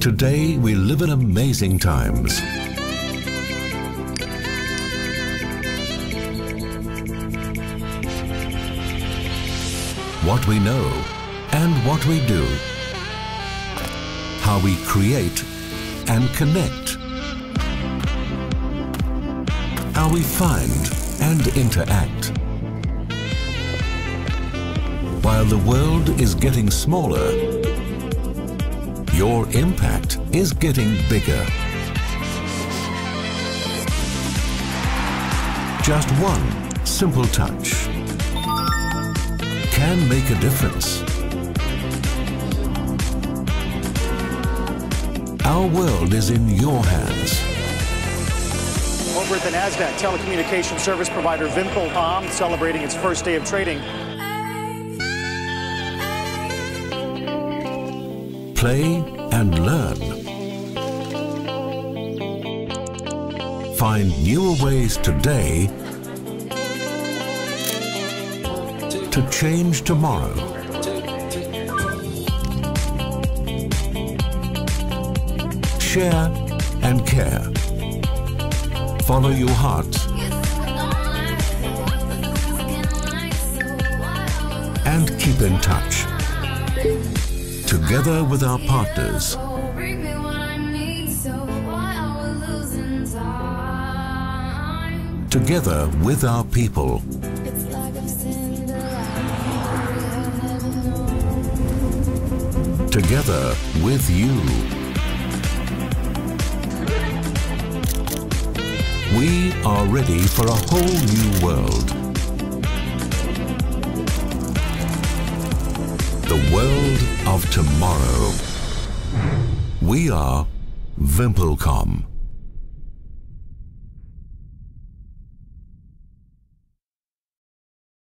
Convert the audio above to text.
Today we live in amazing times. What we know and what we do. How we create and connect. How we find and interact. While the world is getting smaller, your impact is getting bigger. Just one simple touch can make a difference. Our world is in your hands. Over at the NASDAQ, telecommunication service provider VimpelCom celebrating its first day of trading. Play and learn. Find newer ways today to change tomorrow. Share and care. Follow your heart and keep in touch. Together with our partners, together with our people, together with you. We are ready for a whole new world. The world of tomorrow. We are VimpelCom.